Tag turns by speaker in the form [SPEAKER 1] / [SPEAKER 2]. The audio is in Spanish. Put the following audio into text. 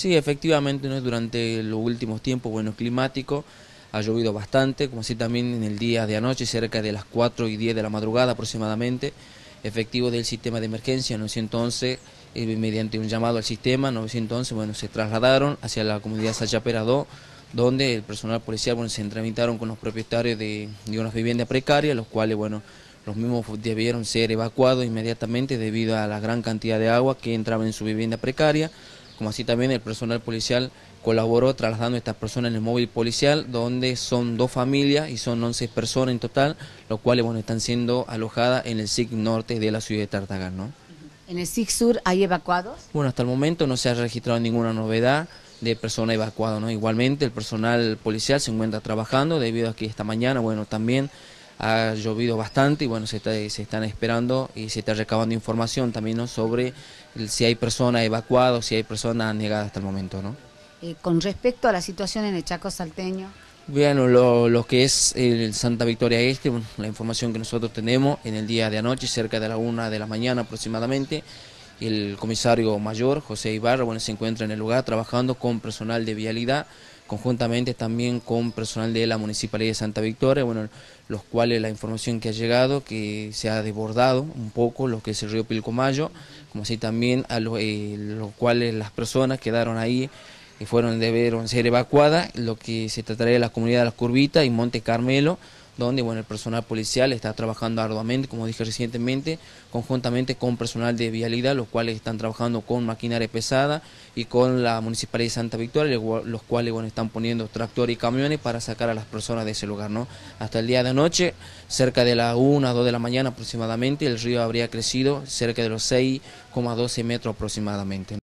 [SPEAKER 1] Sí, efectivamente, ¿no? durante los últimos tiempos, bueno, climático, ha llovido bastante, como así también en el día de anoche, cerca de las 4 y 10 de la madrugada aproximadamente, efectivo del sistema de emergencia 911, eh, mediante un llamado al sistema 911, bueno, se trasladaron hacia la comunidad Sayapera 2, donde el personal policial, bueno, se entrevistaron con los propietarios de, de unas viviendas precarias, los cuales, bueno, los mismos debieron ser evacuados inmediatamente debido a la gran cantidad de agua que entraba en su vivienda precaria, como así también el personal policial colaboró trasladando a estas personas en el móvil policial, donde son dos familias y son 11 personas en total, los cuales bueno, están siendo alojadas en el SIC norte de la ciudad de Tartagal. ¿no?
[SPEAKER 2] ¿En el SIC sur hay evacuados?
[SPEAKER 1] Bueno, hasta el momento no se ha registrado ninguna novedad de personas evacuadas. ¿no? Igualmente el personal policial se encuentra trabajando debido a que esta mañana, bueno, también ha llovido bastante y bueno, se, se están esperando y se está recabando información también ¿no? sobre si hay personas evacuadas si hay personas negadas hasta el momento. ¿no?
[SPEAKER 2] Eh, con respecto a la situación en el Chaco salteño.
[SPEAKER 1] Bueno, lo, lo, que es el Santa Victoria Este, la información que nosotros tenemos en el día de anoche, cerca de la una de la mañana aproximadamente, el comisario mayor, José Ibarra, bueno, se encuentra en el lugar trabajando con personal de vialidad, conjuntamente también con personal de la Municipalidad de Santa Victoria, bueno, los cuales la información que ha llegado, que se ha desbordado un poco lo que es el río Pilcomayo, como así también a lo, eh, los cuales las personas quedaron ahí y fueron debieron ser evacuadas, lo que se trataría de la comunidad de Las Curvitas y Monte Carmelo, donde bueno, el personal policial está trabajando arduamente, como dije recientemente, conjuntamente con personal de vialidad, los cuales están trabajando con maquinaria pesada y con la Municipalidad de Santa Victoria, los cuales bueno, están poniendo tractores y camiones para sacar a las personas de ese lugar. ¿no? Hasta el día de anoche, cerca de las 1 o 2 de la mañana aproximadamente, el río habría crecido cerca de los 6,12 metros aproximadamente.